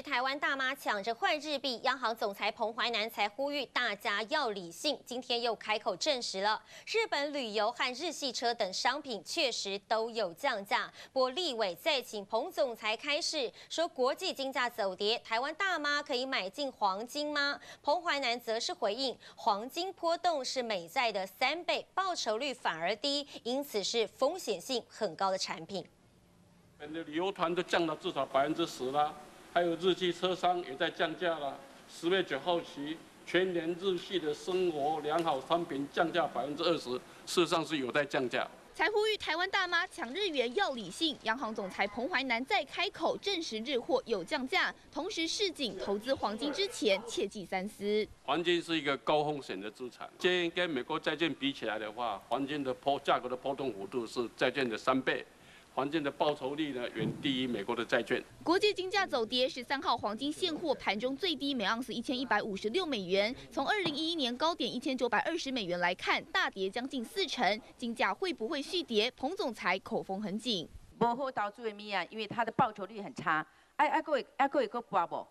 台湾大妈抢着换日币，央行总裁彭淮南才呼吁大家要理性。今天又开口证实了，日本旅游和日系车等商品确实都有降价。不过立委再请彭总裁开示，说国际金价走跌，台湾大妈可以买进黄金吗？彭淮南则是回应，黄金波动是美债的三倍，报酬率反而低，因此是风险性很高的产品。本旅游团都降了至少百分之十了。还有日系车商也在降价了。十月九号起，全年日系的生活良好商品降价百分之二十，事实上是有在降价。才呼吁台湾大妈抢日元要理性。央行总裁彭淮南再开口证实日货有降价，同时市井投资黄金之前切记三思。黄金是一个高风险的资产，今天跟美国债券比起来的话，黄金的波价格的波动幅度是债券的三倍。黄金的报酬率呢，远低于美国的债券。国际金价走跌，十三号黄金现货盘中最低每盎司一千一百五十六美元，从二零一一年高点一千九百二十美元来看，大跌将近四成。金价会不会续跌？彭总裁口风很紧。不好投资的米啊，因为它的报酬率很差。哎哎，各位，哎各位，可博不？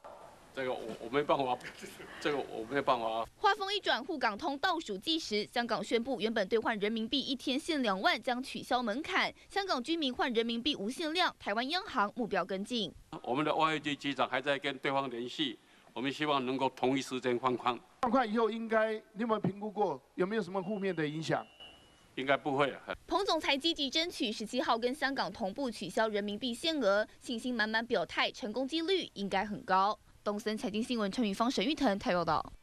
这个我我没办法，这个我没有办法。话锋一转，沪港通倒数计时，香港宣布原本兑换人民币一天限两万将取消门槛，香港居民换人民币无限量。台湾央行目标跟进。我们的外汇局局长还在跟对方联系，我们希望能够同一时间放宽。放宽以后，应该你有没有评估过有没有什么负面的影响？应该不会。彭总裁积极争取十七号跟香港同步取消人民币限额，信心满满表态，成功几率应该很高。东森财经新闻陈宇芳、沈玉腾台报道。